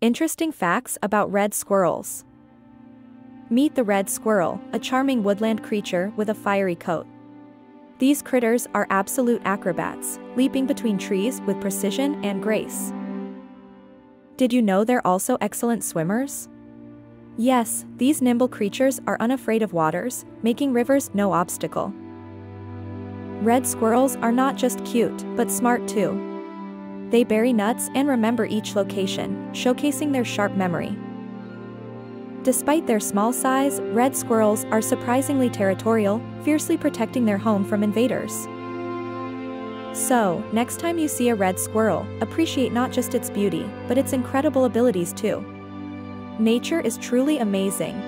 Interesting facts about red squirrels. Meet the red squirrel, a charming woodland creature with a fiery coat. These critters are absolute acrobats, leaping between trees with precision and grace. Did you know they're also excellent swimmers? Yes, these nimble creatures are unafraid of waters, making rivers no obstacle. Red squirrels are not just cute, but smart too. They bury nuts and remember each location, showcasing their sharp memory. Despite their small size, red squirrels are surprisingly territorial, fiercely protecting their home from invaders. So, next time you see a red squirrel, appreciate not just its beauty, but its incredible abilities too. Nature is truly amazing,